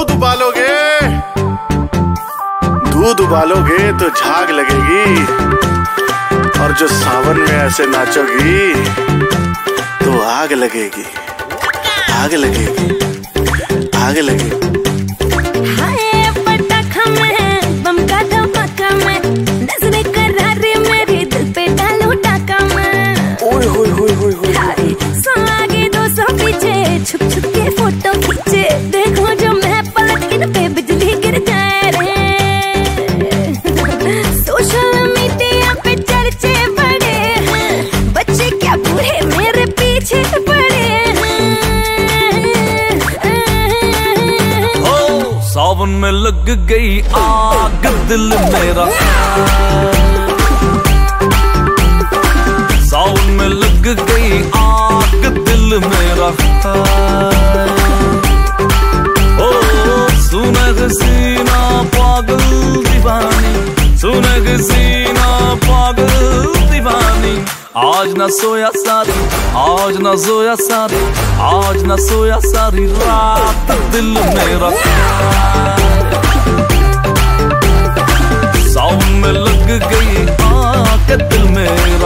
उबालोगे? दूध उबालोगे तो झाग लगेगी। और जो सावन में ऐसे नाचोगी तो आग लगेगी। आग लगेगी। आग लगेगी। छुप छुप के फ़ोटो सावन में लग गई आग, दिल मेरा। सावन में लग गई आग, दिल मेरा। ओ, सुनग सीना पागल दीवानी, सुनग सीना पागल दीवानी। आज न सोया सारी, आज न सोया सारी, आज न सोया सारी, रात दिल मेरा। के दिल में